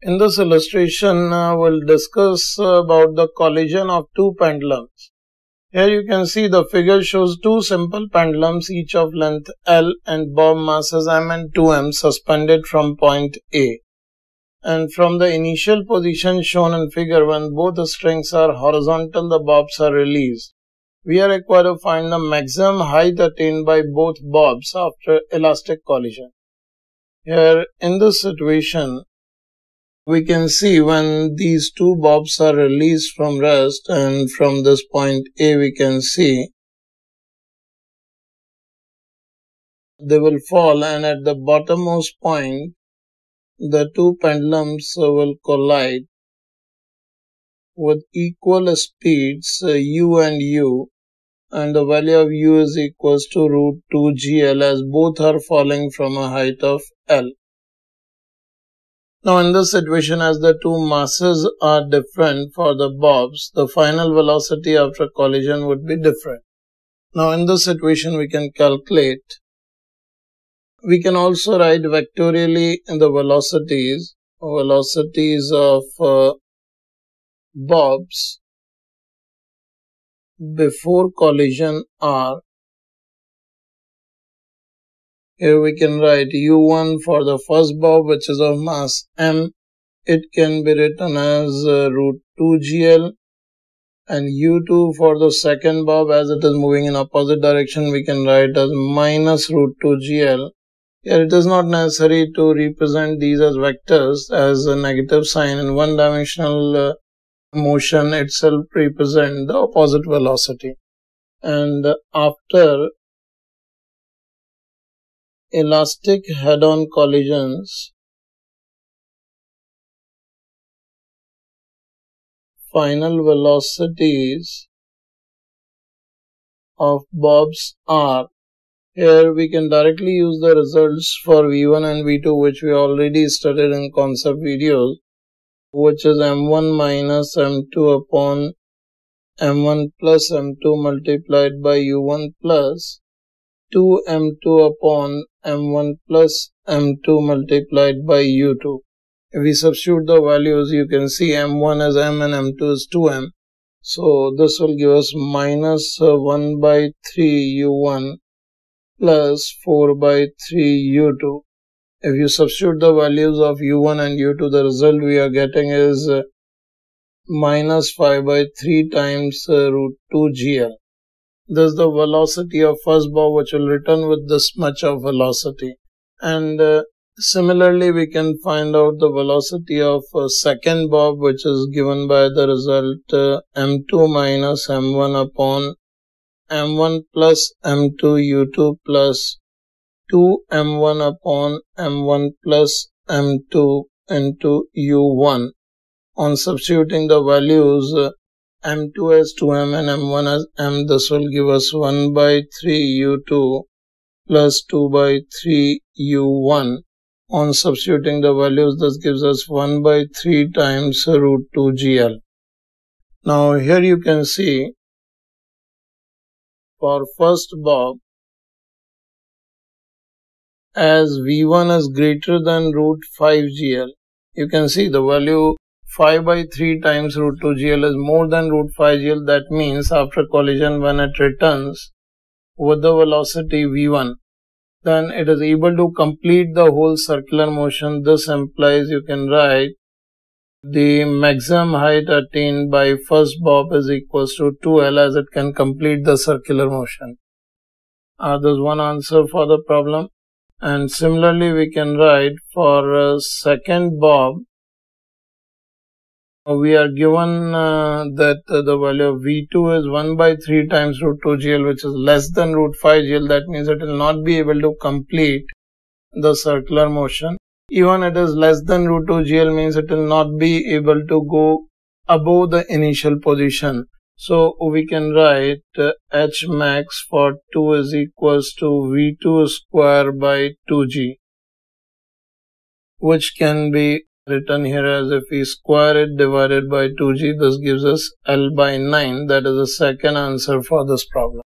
In this illustration, uh, we'll discuss about the collision of two pendulums. Here you can see the figure shows two simple pendulums each of length L and bob masses m and 2m suspended from point A. And from the initial position shown in figure when both the strings are horizontal the bobs are released. We are required to find the maximum height attained by both bobs after elastic collision. Here in this situation we can see when these two bobs are released from rest and from this point A we can see they will fall and at the bottommost point the two pendulums will collide with equal speeds uh, u and u and the value of u is equals to root 2 gl as both are falling from a height of L. Now in this situation as the two masses are different for the bobs, the final velocity after collision would be different. Now in this situation we can calculate. We can also write vectorially in the velocities, velocities of uh, bobs before collision are here we can write u1 for the first bob which is of mass m. It can be written as uh, root 2gl and u2 for the second bob as it is moving in opposite direction we can write as minus root 2gl. Here it is not necessary to represent these as vectors as a negative sign in one dimensional uh, motion itself represent the opposite velocity and after elastic head-on collisions final velocities of bobs are here we can directly use the results for v1 and v2 which we already studied in concept videos which is m1 minus m2 upon m1 plus m2 multiplied by u1 plus 2m2 upon m1 plus m2 multiplied by u2. If we substitute the values, you can see m1 is m and m2 is 2m. So this will give us minus uh, 1 by 3 u1 plus 4 by 3 u2. If you substitute the values of u1 and u2, the result we are getting is uh, minus 5 by 3 times uh, root 2 gl. This is the velocity of first bob which will return with this much of velocity. And uh, similarly we can find out the velocity of uh, second bob which is given by the result uh, m2 minus m1 upon m1 plus m2 u2 plus 2 m1 upon m1 plus m2 into u1. On substituting the values uh, m2 as 2m and m1 as m. This will give us 1 by 3 u2 plus 2 by 3 u1 on substituting the values this gives us 1 by 3 times root 2 gl now here you can see for first bob as v1 is greater than root 5 gl you can see the value 5 by 3 times root 2 gl is more than root 5 gl. That means after collision when it returns with the velocity v1, then it is able to complete the whole circular motion. This implies you can write the maximum height attained by first bob is equals to 2l as it can complete the circular motion. Uh, there's one answer for the problem. And similarly, we can write for uh, second bob we are given uh, that uh, the value of V2 is 1 by 3 times root 2 GL which is less than root 5 GL that means it will not be able to complete the circular motion. Even it is less than root 2 GL means it will not be able to go above the initial position. So we can write uh, H max for 2 is equals to V2 square by 2G which can be written here as if we square it divided by 2g this gives us L by 9 that is the second answer for this problem.